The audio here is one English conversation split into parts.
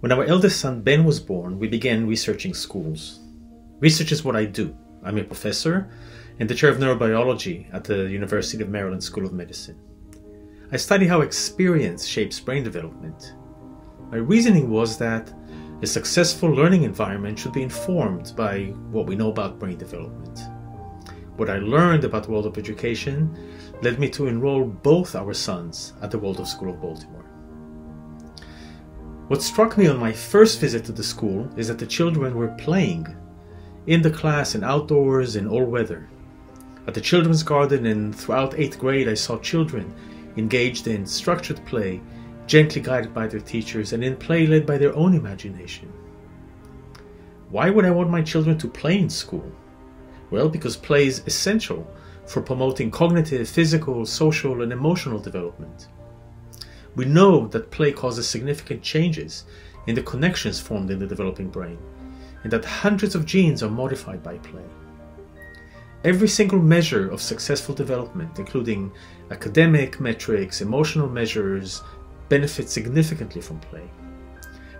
When our eldest son Ben was born, we began researching schools. Research is what I do. I'm a professor and the chair of neurobiology at the University of Maryland School of Medicine. I study how experience shapes brain development. My reasoning was that a successful learning environment should be informed by what we know about brain development. What I learned about the world of education led me to enroll both our sons at the Waldorf School of Baltimore. What struck me on my first visit to the school is that the children were playing in the class and outdoors in all weather. At the children's garden and throughout 8th grade, I saw children engaged in structured play, gently guided by their teachers, and in play led by their own imagination. Why would I want my children to play in school? Well, because play is essential for promoting cognitive, physical, social, and emotional development. We know that play causes significant changes in the connections formed in the developing brain, and that hundreds of genes are modified by play. Every single measure of successful development, including academic metrics, emotional measures, benefits significantly from play.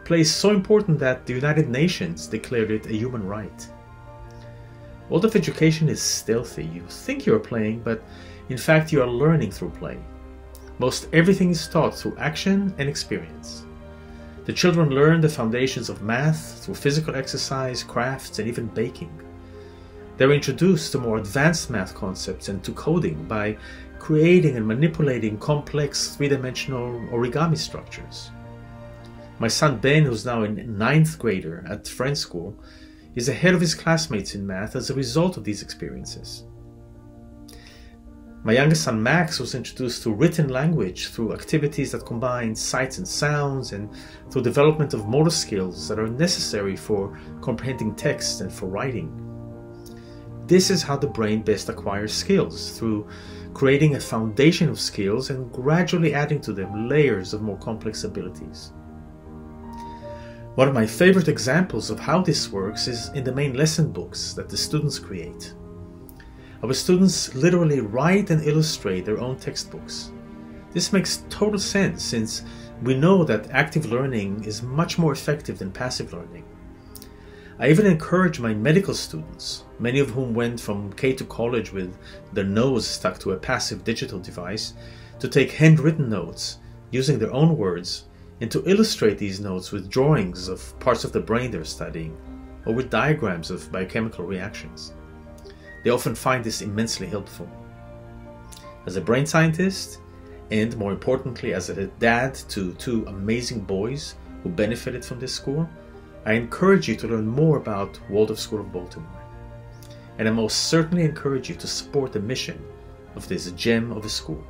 Play is so important that the United Nations declared it a human right. All of education is stealthy. You think you're playing, but in fact you are learning through play. Most everything is taught through action and experience. The children learn the foundations of math through physical exercise, crafts, and even baking. They're introduced to more advanced math concepts and to coding by creating and manipulating complex three dimensional origami structures. My son Ben, who's now in ninth grader at Friends School, is ahead of his classmates in math as a result of these experiences. My youngest son Max was introduced to written language through activities that combine sights and sounds and through development of motor skills that are necessary for comprehending text and for writing. This is how the brain best acquires skills through creating a foundation of skills and gradually adding to them layers of more complex abilities. One of my favorite examples of how this works is in the main lesson books that the students create. Our students literally write and illustrate their own textbooks. This makes total sense since we know that active learning is much more effective than passive learning. I even encourage my medical students, many of whom went from K to college with their nose stuck to a passive digital device, to take handwritten notes using their own words and to illustrate these notes with drawings of parts of the brain they're studying or with diagrams of biochemical reactions. They often find this immensely helpful. As a brain scientist, and more importantly, as a dad to two amazing boys who benefited from this school, I encourage you to learn more about Waldorf School of Baltimore. And I most certainly encourage you to support the mission of this gem of a school.